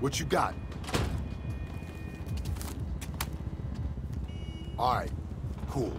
What you got? All right, cool.